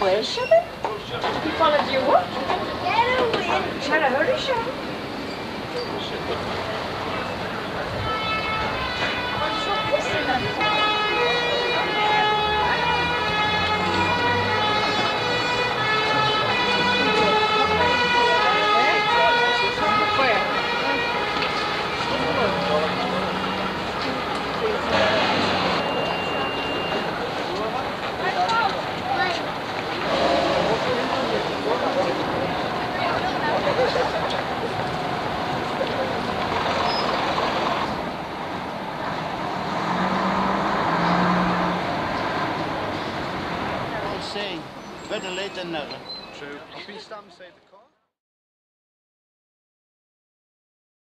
Well, Shabby, he followed you up. Get away. Tell her hurry, Shabby. What's better late than never. True.